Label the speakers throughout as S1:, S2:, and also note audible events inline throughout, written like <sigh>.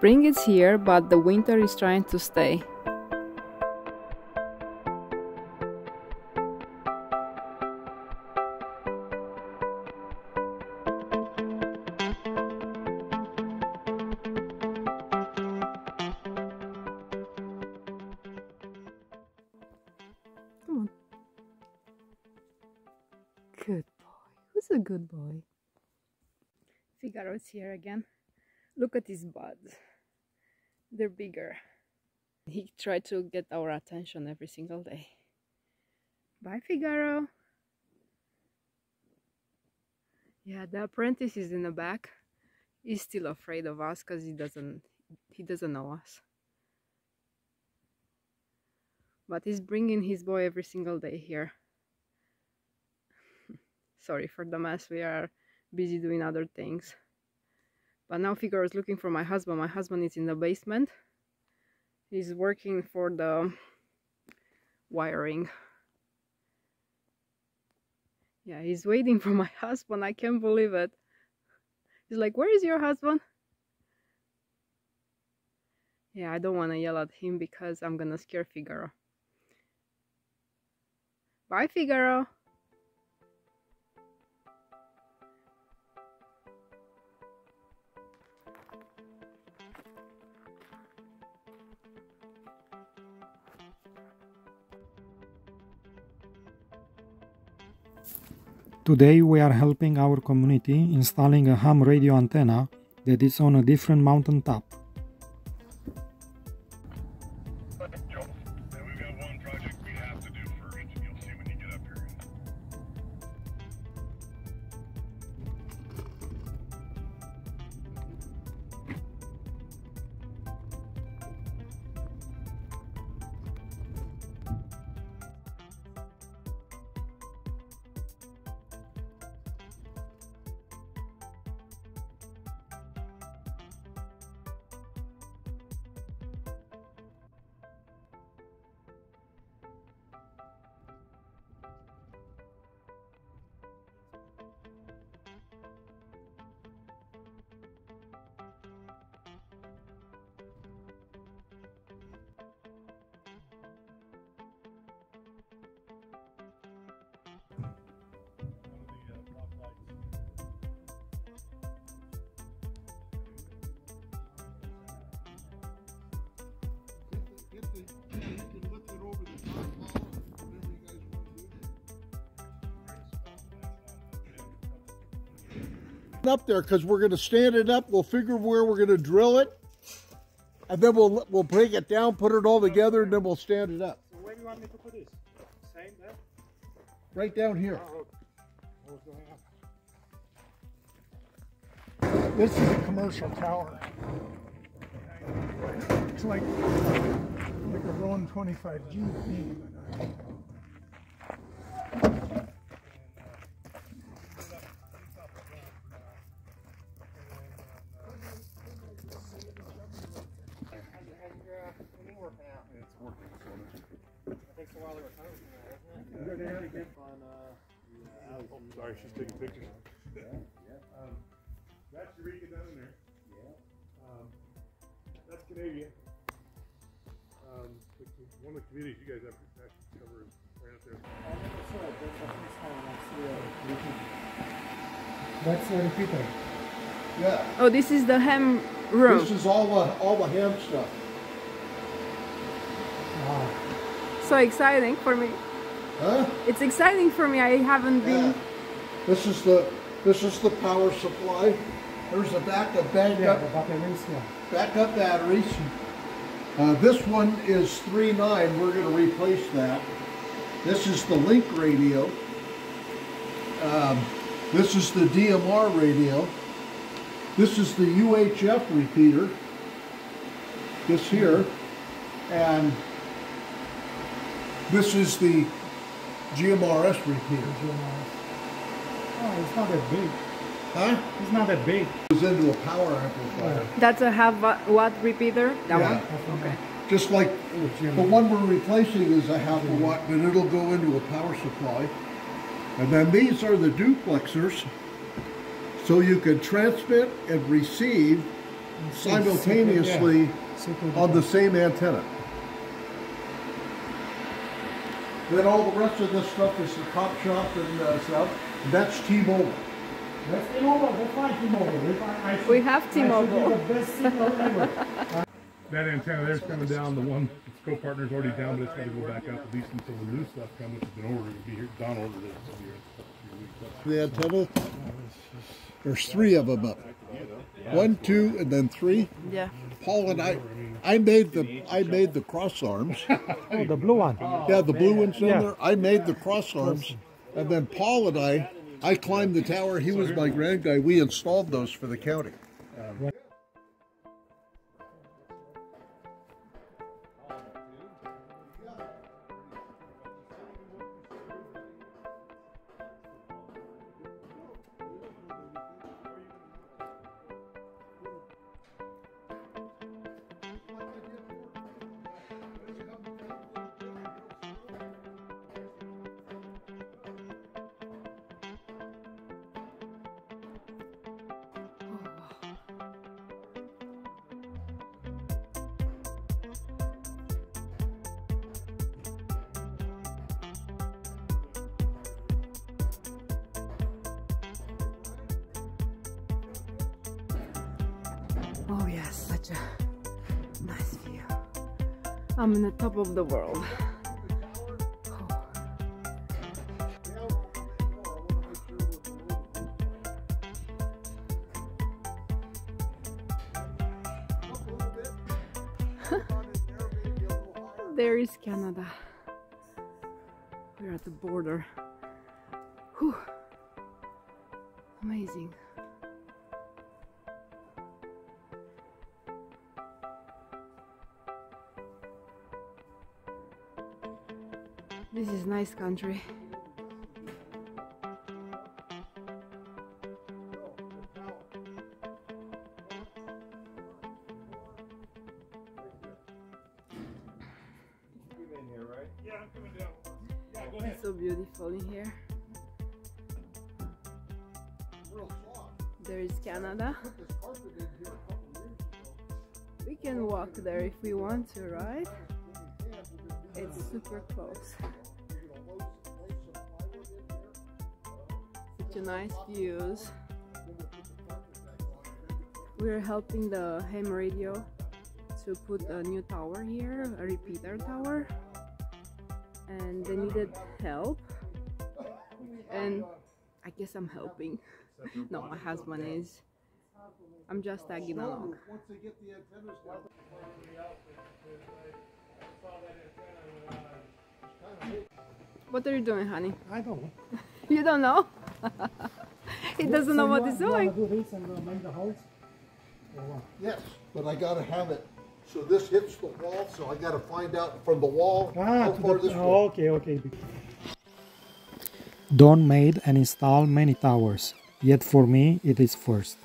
S1: Spring is here, but the winter is trying to stay. Come on. Good boy. Who's a good boy? Figaro is here again. Look at his buds. They're bigger. He tried to get our attention every single day. Bye, Figaro. Yeah, the apprentice is in the back. He's still afraid of us because he doesn't he doesn't know us. But he's bringing his boy every single day here. <laughs> Sorry for the mess. We are busy doing other things. But now Figaro is looking for my husband. My husband is in the basement. He's working for the wiring. Yeah, he's waiting for my <laughs> husband. I can't believe it. He's like, where is your husband? Yeah, I don't want to yell at him because I'm gonna scare Figaro. Bye, Figaro.
S2: Today we are helping our community installing a ham radio antenna that is on a different mountain top.
S3: Up
S4: there because we're going to stand it up. We'll figure where we're going to drill it, and then we'll we'll break it down, put it all together, and then we'll stand it up.
S3: So where do you want me to put this? Same there?
S4: Right down here.
S3: Oh?
S5: This is a commercial tower. It's like like a Rohn 25G.
S3: That's
S5: a repeater.
S4: Yeah.
S1: Oh, this is the ham room.
S4: This is all the all the ham stuff. Wow.
S1: So exciting for me.
S4: Huh?
S1: It's exciting for me. I haven't been.
S4: This is the this is the power supply. There's a backup backup
S5: batteries, yeah.
S4: backup batteries. Uh, this one is 3.9. We're going to replace that. This is the link radio. Um, this is the DMR radio. This is the UHF repeater. This here. And this is the GMRS repeater.
S5: Oh, it's not that big.
S4: Huh?
S5: It's not that big.
S4: It Goes into a power amplifier.
S1: That's a half watt repeater. That
S4: Yeah.
S1: one. Okay.
S4: Just like
S5: Oh,
S4: the one we're replacing is a half a watt, but it'll go into a power supply. And then these are the duplexers. So you can transmit and receive simultaneously on the same antenna. Then all the rest of this stuff is the top shop and uh, stuff. That's T-Mobile.
S2: That's T-Mobile. That's fine, T-Mobile. If I- I should-
S1: We have
S2: I should be
S1: T-Mobile. <laughs>
S2: the best signal ever.
S3: That antenna there's coming down. The one co-partner's already down, but it's got to go back up at least until the new stuff comes, which has been ordered. It'll be here. Don ordered it. It'll be here in a couple, three weeks.
S4: The antenna. There's three of them up. One, two, and then three.
S1: Yeah.
S4: Paul and I, I made the I made the cross arms.
S2: Oh, the blue one.
S4: Yeah, the blue ones down
S2: Yeah.
S4: there. I made the cross arms, and then Paul and I, I climbed the tower. He was my grand guy. We installed those for the county.
S1: Oh yes, such a nice view. I'm in the top of the world. <laughs> There is Canada. We're at the border. Whew. Amazing. Nice country. It's so beautiful in here. There is Canada. We can walk there if we want to, right? It's super close. Such a nice views. We're helping the ham radio to put a new tower here, a repeater tower. And they needed help. And I guess I'm helping. <laughs> No, my husband is. I'm just tagging along.
S4: Once they get the antennas down.
S1: Uh, what are you doing, honey?
S2: I don't know. <laughs>
S1: You don't know? <laughs> he doesn't know what
S2: you
S1: he's doing.
S2: do this and uh, make the holes?
S4: Yes, but I gotta have it. So this hits the wall, so I gotta find out from the wall
S2: Ah,
S4: how
S2: to
S4: far
S2: the,
S4: this
S2: oh, okay, okay.
S6: Don made and installed many towers, yet for me it is first.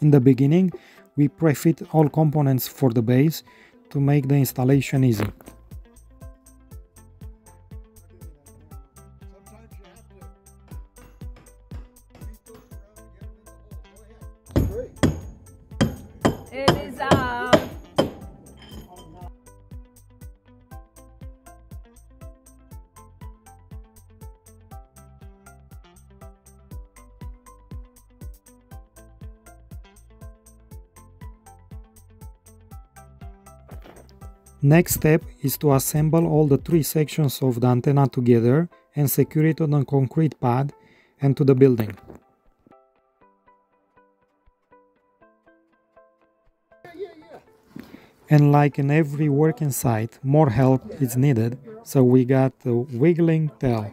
S6: In the beginning, we prefit all components for the base to make the installation easy. Next step is to assemble all the three sections of the antenna together and secure it on a concrete pad and to the building. And like in every working site, more help is needed, so we got a wiggling tail.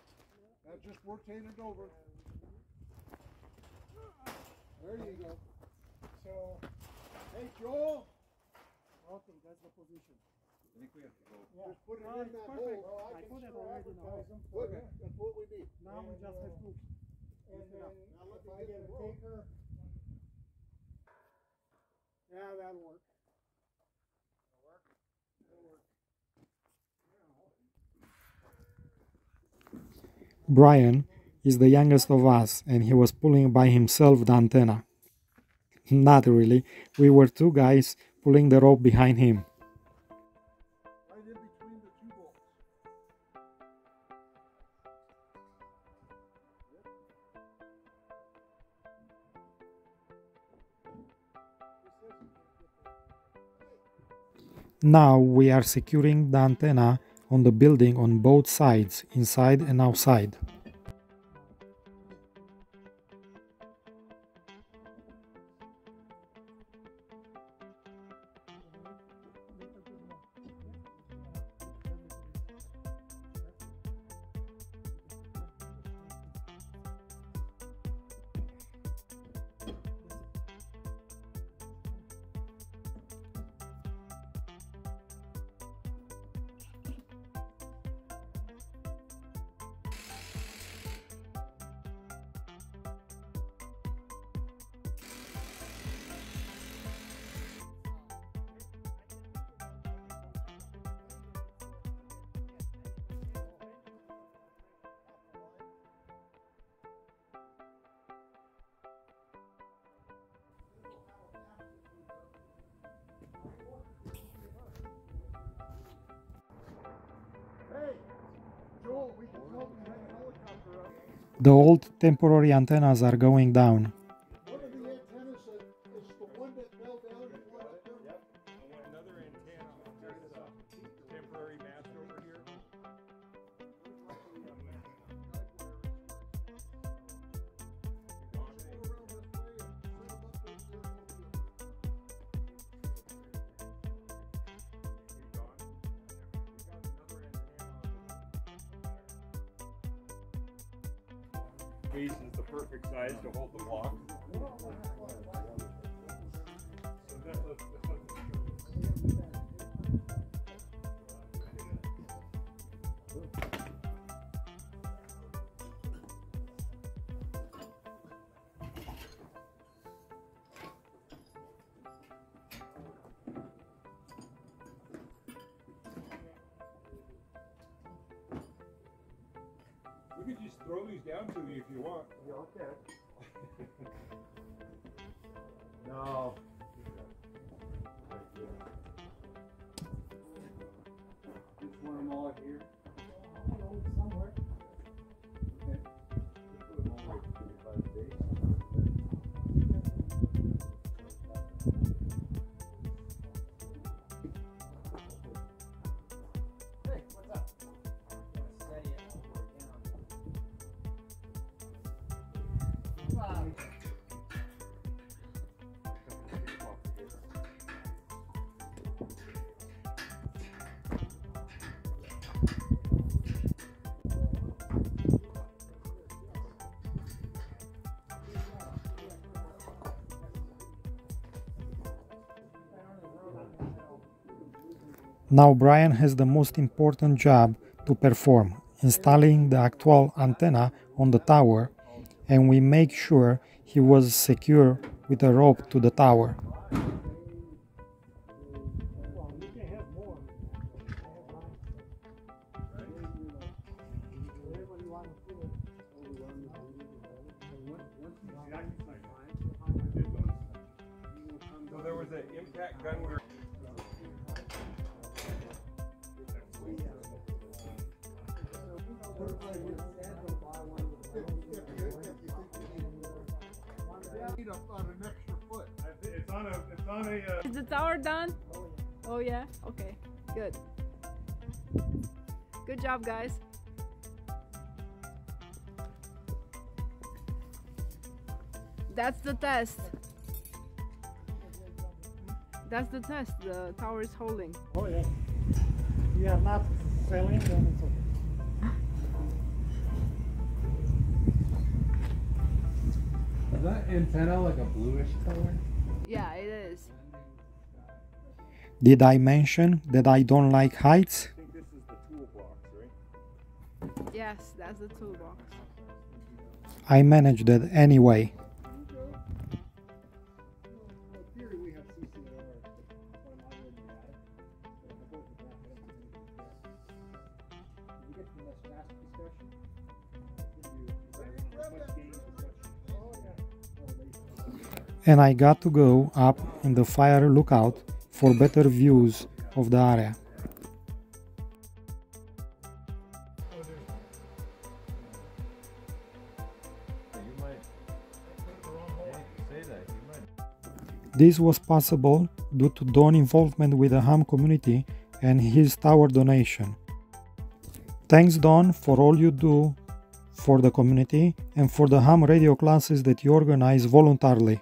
S6: Now
S4: just rotate it over. There you go.
S5: So,
S4: Hey, Joel.
S5: okay, that's the position.
S3: I think we have to go.
S5: Yeah.
S4: Just put it
S5: No,
S4: in
S5: it's
S4: that
S5: perfect.
S4: hole.
S5: I put it already now.
S4: Good. That's what we need.
S5: Now we just have to, and uh, then
S4: Now let
S5: if
S4: me
S5: I
S4: get
S5: get a
S4: the
S5: taker. Yeah, that'll work.
S6: Brian is the youngest of us and he was pulling by himself the antenna. Not really, we were two guys pulling the rope behind him. Now we are securing the antenna on the building on both sides, inside and outside. The old temporary antennas are going down.
S3: Base is the perfect size to hold the block. We could just throw these down to you if <laughs>
S4: No.
S6: Now Brian has the most important job to perform, installing the actual antenna on the tower, and we make sure he was secure with a rope to the tower.
S3: So there was an impact gun a, it's on a, uh,
S1: Is the tower done? Oh yeah? Okay, good. Good job guys. That's the test. That's the test. The tower is holding.
S3: Oh yeah. We are not selling then it's okay.
S7: Is that antenna like a bluish color?
S1: Yeah, it is.
S6: Did I mention that I don't like heights?
S8: I think this is the toolbox, right?
S1: Yes, that's the toolbox.
S6: I managed it anyway.
S3: Well, theory we have CCAR, but I'm already at it. But if I go with that, I don't think anything's there. If we get to the next fast discussion, I'll give you, if I have much gain for such. Oh, yeah. elevation.
S6: And I got to go up in the fire lookout for better views of the area. This was possible due to Don's involvement with the ham community and his tower donation. Thanks Don for all you do for the community and for the ham radio classes that you organize voluntarily.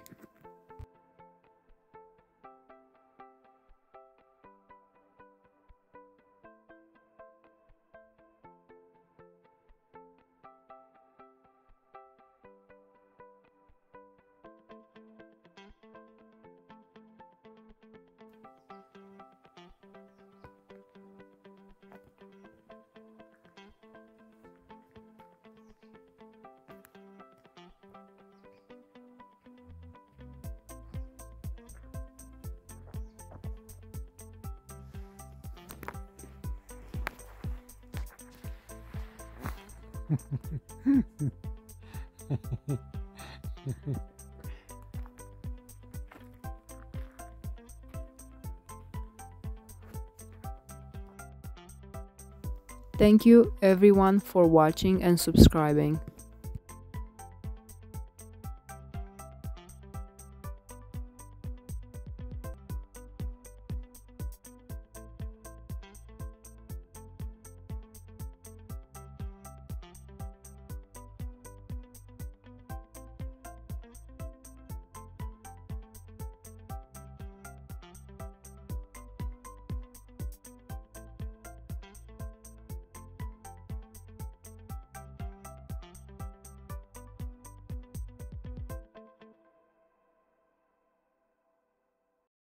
S1: Thank you everyone for watching and subscribing.